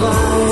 Bye.